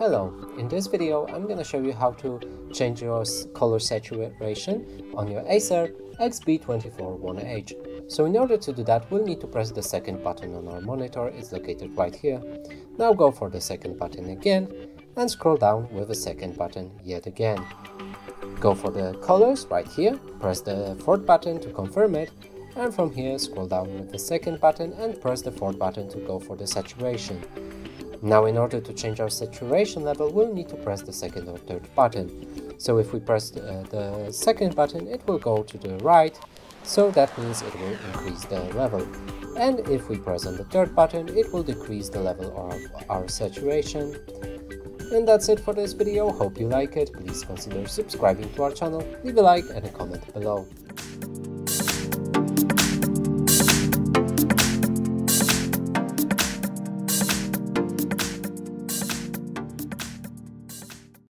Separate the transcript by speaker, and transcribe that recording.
Speaker 1: Hello, in this video I'm gonna show you how to change your color saturation on your Acer XB241H. So in order to do that we'll need to press the second button on our monitor, it's located right here. Now go for the second button again and scroll down with the second button yet again. Go for the colors right here, press the fourth button to confirm it and from here scroll down with the second button and press the fourth button to go for the saturation. Now in order to change our saturation level, we'll need to press the second or third button. So if we press the, uh, the second button, it will go to the right, so that means it will increase the level. And if we press on the third button, it will decrease the level of our saturation. And that's it for this video, hope you like it, please consider subscribing to our channel, leave a like and a comment below.